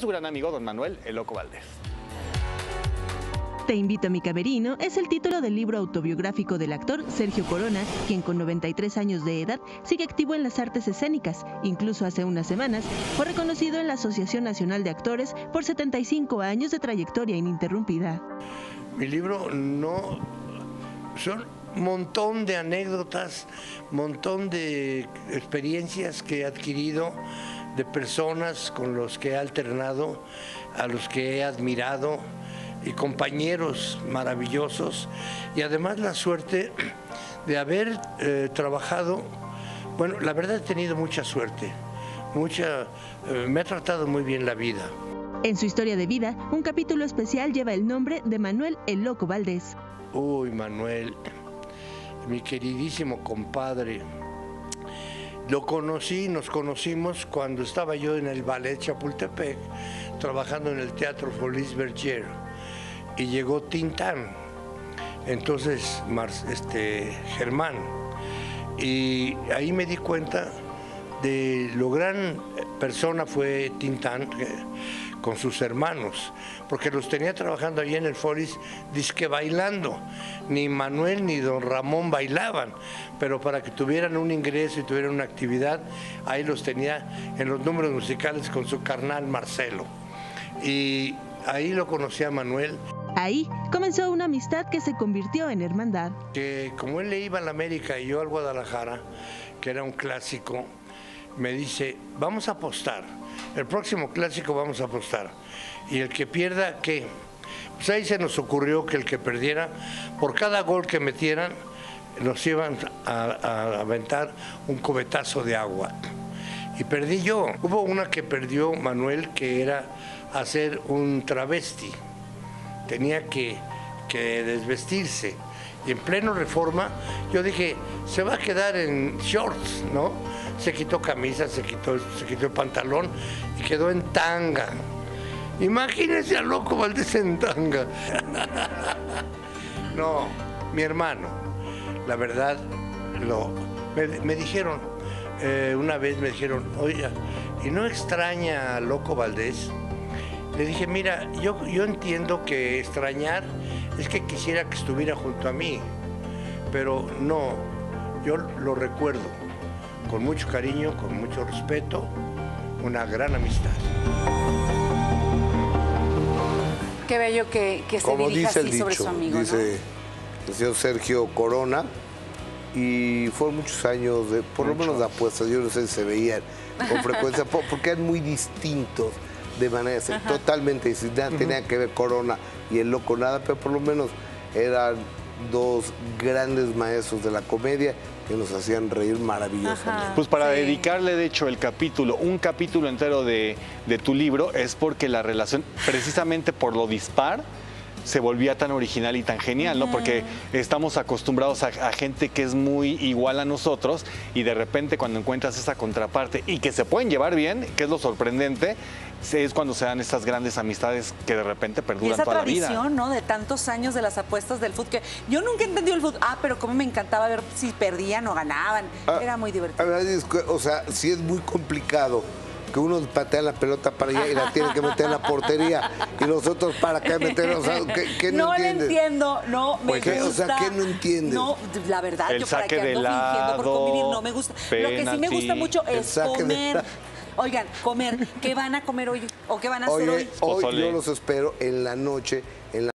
su gran amigo don Manuel El Loco Valdés. Te invito a mi camerino es el título del libro autobiográfico del actor Sergio Corona, quien con 93 años de edad sigue activo en las artes escénicas. Incluso hace unas semanas fue reconocido en la Asociación Nacional de Actores por 75 años de trayectoria ininterrumpida. Mi libro no son montón de anécdotas, montón de experiencias que he adquirido de personas con los que he alternado, a los que he admirado y compañeros maravillosos y además la suerte de haber eh, trabajado, bueno, la verdad he tenido mucha suerte, mucha, eh, me ha tratado muy bien la vida. En su historia de vida, un capítulo especial lleva el nombre de Manuel el Loco Valdés. Uy, Manuel, mi queridísimo compadre. Lo conocí, nos conocimos cuando estaba yo en el ballet Chapultepec, trabajando en el Teatro Folies Berger y llegó Tintán, entonces este, Germán. Y ahí me di cuenta de lo gran persona fue Tintán con sus hermanos, porque los tenía trabajando allí en el Foris, disque bailando. Ni Manuel ni don Ramón bailaban, pero para que tuvieran un ingreso y tuvieran una actividad, ahí los tenía en los números musicales con su carnal Marcelo. Y ahí lo conocí a Manuel. Ahí comenzó una amistad que se convirtió en hermandad. Que como él le iba a la América y yo al Guadalajara, que era un clásico, me dice, vamos a apostar. El próximo clásico vamos a apostar. Y el que pierda, ¿qué? Pues ahí se nos ocurrió que el que perdiera, por cada gol que metieran, nos iban a, a aventar un cubetazo de agua. Y perdí yo. Hubo una que perdió Manuel, que era hacer un travesti tenía que, desvestirse. Y en pleno reforma, yo dije, se va a quedar en shorts, ¿no? Se quitó camisa, se quitó, se quitó el pantalón y quedó en tanga. Imagínense a loco Valdés en tanga. no, mi hermano, la verdad, lo, me, dijeron, eh, una vez me dijeron, oye, ¿y no extraña a Loco Valdés? Le dije, mira, yo, yo entiendo que extrañar es que quisiera que estuviera junto a mí, pero no, yo lo recuerdo con mucho cariño, con mucho respeto, una gran amistad. Qué bello que, se Como dirija así sobre su amigo. Dice el señor Sergio Corona, y fueron muchos años, de, por lo menos de apuestas, yo no sé si se veían con frecuencia, porque eran muy distintos de manera totalmente distinta. Tenía que ver Corona y el loco nada, pero por lo menos eran dos grandes maestros de la comedia que nos hacían reír maravillosamente. Pues para dedicarle, de hecho, el capítulo, un capítulo entero de, de tu libro, es porque la relación, precisamente por lo dispar, se volvía tan original y tan genial, ¿no? Porque estamos acostumbrados a, gente que es muy igual a nosotros y de repente cuando encuentras esa contraparte y que se pueden llevar bien, que es lo sorprendente, es cuando se dan estas grandes amistades que de repente perduran esa toda la vida. tradición, ¿no? De tantos años de las apuestas del fútbol. Que yo nunca entendí el fútbol. Ah, pero cómo me encantaba ver si perdían o ganaban. Ah, Era muy divertido. o sea, sí es muy complicado que uno patea la pelota para allá y la tiene que meter en la portería y nosotros para qué meter, o sea, ¿qué, no, no entiendo, no me gusta. O sea, ¿qué no entiendes? No, la verdad, yo para que ando fingiendo por convivir no me gusta. Lo que sí me gusta mucho es comer. Oigan, comer, ¿qué van a comer hoy o qué van a hacer hoy? Hoy yo los espero en la noche en la